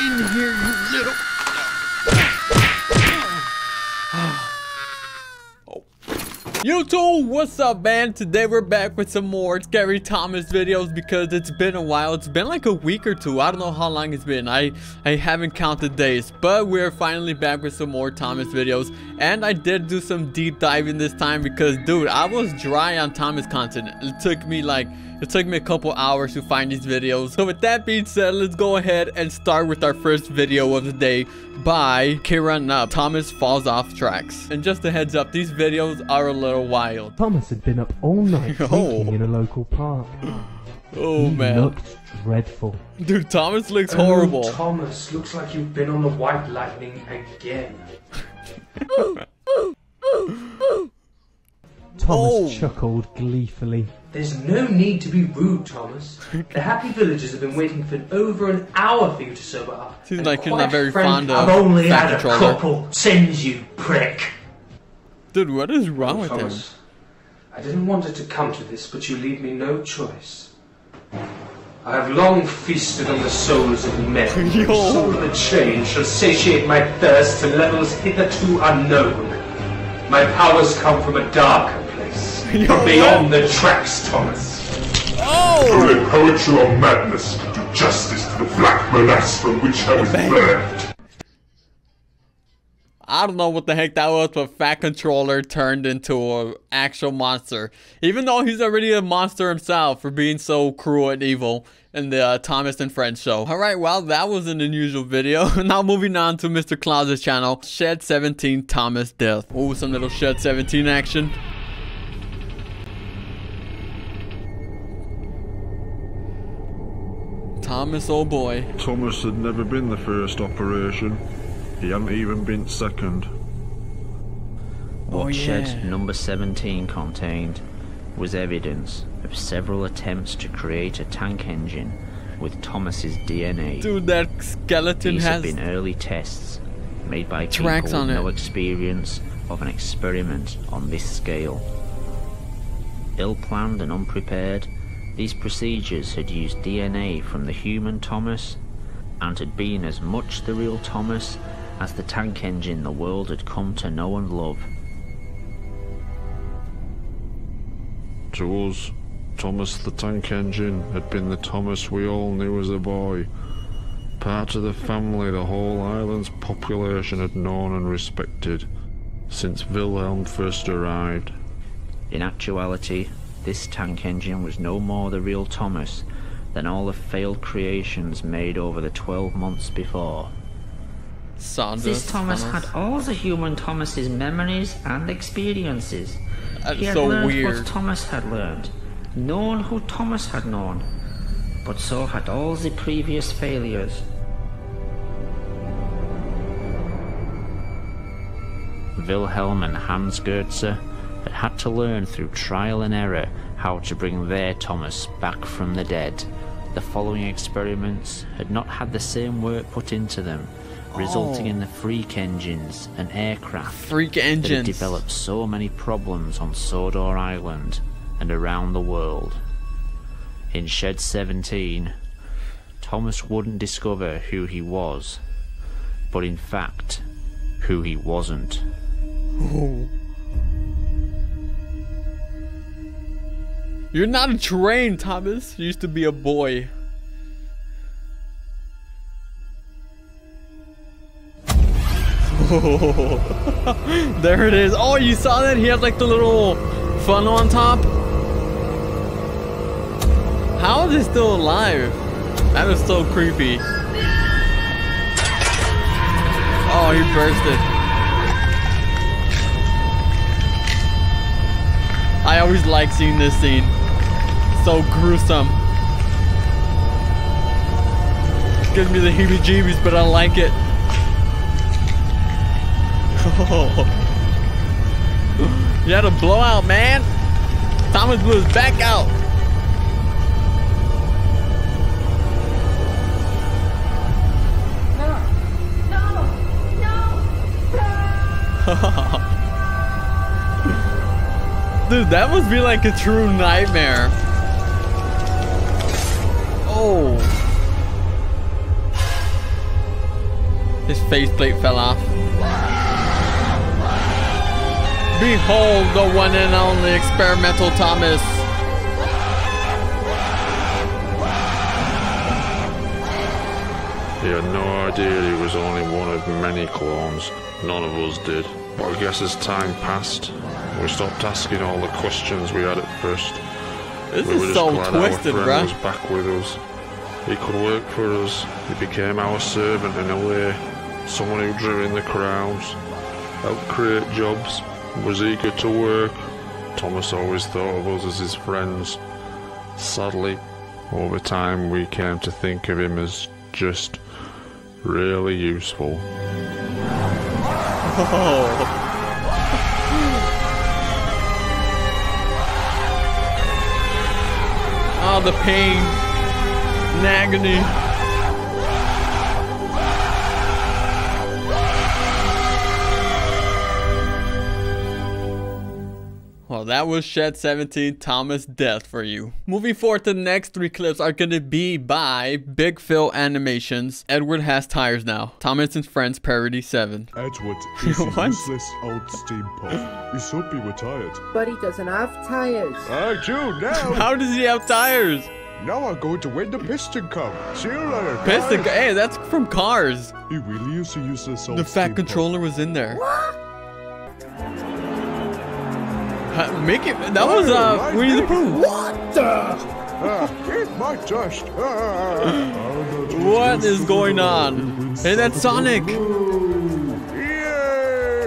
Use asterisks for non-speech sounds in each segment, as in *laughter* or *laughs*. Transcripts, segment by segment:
in here, you little. *sighs* YouTube, what's up man? Today we're back with some more Scary Thomas videos because it's been a while. It's been like a week or two. I don't know how long it's been. I, I haven't counted days. But we're finally back with some more Thomas videos. And I did do some deep diving this time because, dude, I was dry on Thomas content. It took me like it took me a couple hours to find these videos. So with that being said, let's go ahead and start with our first video of the day by Kiranup. Thomas falls off tracks. And just a heads up, these videos are a little wild. Thomas had been up all night *laughs* Oh. in a local park. Oh he man. looked dreadful. Dude, Thomas looks oh, horrible. Oh, Thomas, looks like you've been on the White Lightning again. Thomas Oh. chuckled gleefully. There's no need to be rude, Thomas. *laughs* The happy villagers have been waiting for over an hour for you to sober up. Seems like you're not very fond of I've only had a couple sins, you prick. Dude, what is wrong with him? I didn't want it to come to this, but you leave me no choice. I have long feasted on the souls of men. *laughs* Yo. Soul of a change shall satiate my thirst to levels hitherto unknown. My powers come from a darker place, Yo, from beyond the tracks, Thomas. Oh! Only poetry or madness do justice to the black morass from which I was birthed. I don't know what the heck that was, but Fat Controller turned into an actual monster. Even though he's already a monster himself for being so cruel and evil in the uh, Thomas and Friends show. Alright, well, that was an unusual video. *laughs* now moving on to Mr. Klaus's channel, Shed 17 Thomas Death. Ooh, some little Shed 17 action. Thomas, oh boy. Thomas had never been the first operation. He hadn't even been second. Oh, What yeah. shed number 17 contained was evidence of several attempts to create a tank engine with Thomas's DNA. Dude, that skeleton These has... have been early tests made by people Tracks with on no experience of an experiment on this scale. Ill-planned and unprepared, these procedures had used DNA from the human Thomas and had been as much the real Thomas as the tank engine the world had come to know and love. To us, Thomas the Tank Engine had been the Thomas we all knew as a boy. Part of the family the whole island's population had known and respected since Wilhelm first arrived. In actuality, this tank engine was no more the real Thomas than all the failed creations made over the 12 months before. Saunders, This Thomas Thomas. had all the human Thomas's memories and experiences. That's he had so learned weird. what Thomas had learned, known who Thomas had known, but so had all the previous failures. Wilhelm and Hans Goetze had had to learn through trial and error how to bring their Thomas back from the dead. The following experiments had not had the same work put into them, resulting in oh. the freak engines and aircraft Freak engines. that had engines. developed so many problems on Sodor Island and around the world. In Shed 17, Thomas wouldn't discover who he was, but in fact, who he wasn't. You're not a train, Thomas. You used to be a boy. *laughs* there it is. Oh, you saw that? He had like the little funnel on top. How is it still alive? That is so creepy. Oh, he bursted. I always like seeing this scene. So gruesome. Gives me the heebie-jeebies, but I like it. *laughs* you had a blowout, man. Thomas blew his back out. *laughs* Dude, that must be like a true nightmare. His faceplate fell off. Behold the one and only experimental Thomas. He had no idea he was only one of many clones. None of us did. But I guess as time passed, we stopped asking all the questions we had at first. This we were is just so glad twisted, our friend was back with us. He could work for us. He became our servant in a way. Someone who drew in the crowds, helped create jobs, was eager to work. Thomas always thought of us as his friends. Sadly, over time we came to think of him as just really useful. Oh, *laughs* the pain and agony. Well, that was Shed 17 Thomas Death for you. Moving forward, the next three clips are going to be by Big Phil Animations. Edward has tires now. Thomas and Friends Parody 7. Edward *laughs* is a What? useless old steampunk. He should be retired. But he doesn't have tires. I do now. How does he have tires? now I'm going to win the piston cup. See you later. Piston. guys. Hey, that's from Cars. He really is a useless old The fat steampunk. controller was in there. Huh, Make it. That was uh right Winnie the there. Pooh. Eat my dust. Ah. What is going on? Hey, that's Sonic. Yay!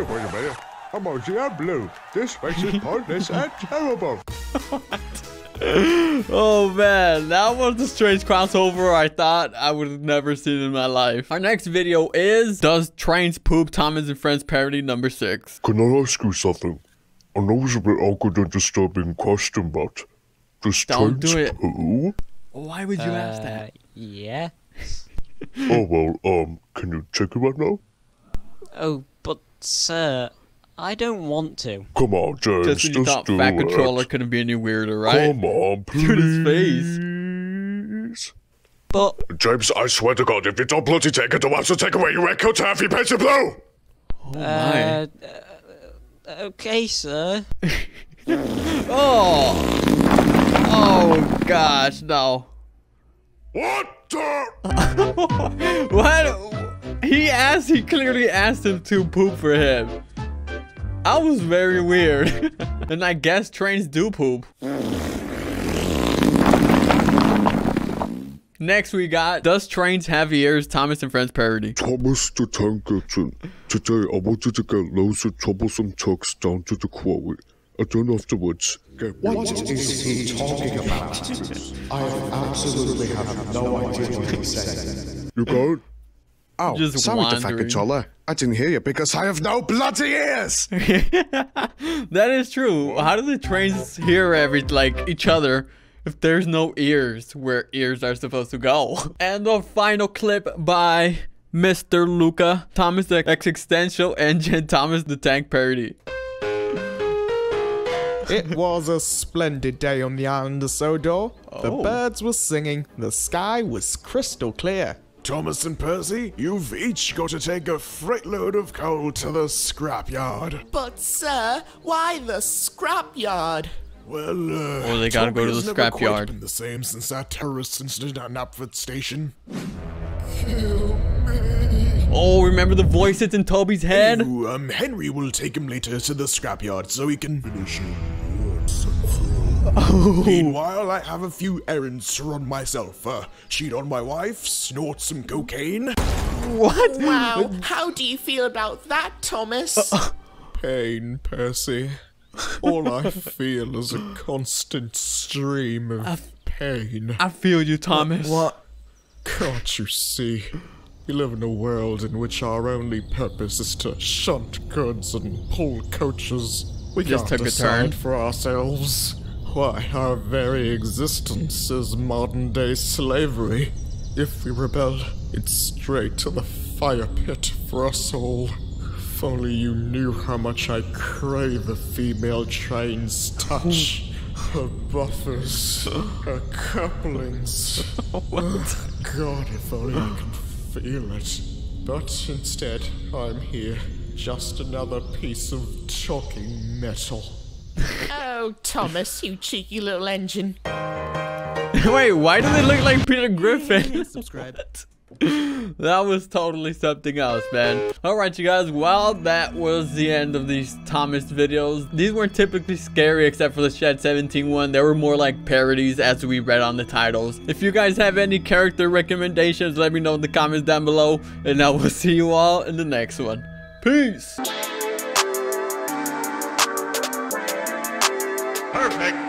Wait a minute. Emoji and blue. This makes it pointless and terrible. Oh man, that was a strange crossover I thought I would have never seen in my life. Our next video is Does Trains Poop Thomas and Friends parody number six. Can I ask you something? I know it's a bit awkward and disturbing question, but does Don't do it. poo? Why would you ask that? Yeah. Oh well, um, can you check it right now? Oh, but sir, I don't want to. Come on, James, Just when you thought do Fat it. Controller couldn't be any weirder, right? Come on, please. *laughs* Dude, his face. But James, I swear to God, if you don't bloody take it, I'll have to take away your red coat and have you blue. Oh uh, my. uh, okay, sir. *laughs* Oh. Oh gosh, no. What the? *laughs* What? He asked, he clearly asked him to poop for him. I was very weird. *laughs* and I guess trains do poop. Next we got Does Trains Have Ears? Thomas and Friends parody. Thomas the Tank Kitchen. Today, I want you to get loads of troublesome trucks down to the quarry. And then afterwards, get What is he talking about? I absolutely have no idea what he's saying. You got it? Oh, Just sorry, the fat wandering. controller. I didn't hear you because I have no bloody ears. *laughs* That is true. How do the trains hear every like each other if there's no ears where ears are supposed to go? *laughs* And the final clip by Mr. Lucca, Thomas the Existential Engine, Thomas the Tank parody. It was a splendid day on the island of Sodor. The Oh. birds were singing, the sky was crystal clear. Thomas and Percy, you've each got to take a freight load of coal to the scrapyard. But, sir, why the scrapyard? Well, uh, Oh, they gotta go to the scrapyard. been the same since that terrorist incident at Knapford Station. Oh, remember the voices in Toby's head? Ooh, um, Henry will take him later to the scrapyard so he can finish your Meanwhile, I have a few errands to run myself. Uh, cheat on my wife, snort some cocaine. What? Wow, *laughs* how do you feel about that, Thomas? Pain, Percy. All I feel is a constant stream of pain. I feel you, Thomas. What? Can't you see? We live in a world in which our only purpose is to shunt goods and pull coaches. We Just can't took a turn. for ourselves. Why, our very existence is modern day slavery. If we rebel, it's straight to the fire pit for us all. If only you knew how much I crave a female train's touch. Her buffers, her couplings. Oh, God, if only I could feel it. But instead, I'm here. Just another piece of talking metal. Oh, Thomas, you cheeky little engine. *laughs* Wait, why do they look like Peter Griffin? Subscribe. *laughs* that was totally something else, man. Alright, you guys, well, that was the end of these Thomas videos. These weren't typically scary except for the Shed 17 one. They were more like parodies as we read on the titles. If you guys have any character recommendations, let me know in the comments down below. And I will *laughs* see you all in the next one. Peace! Perfect.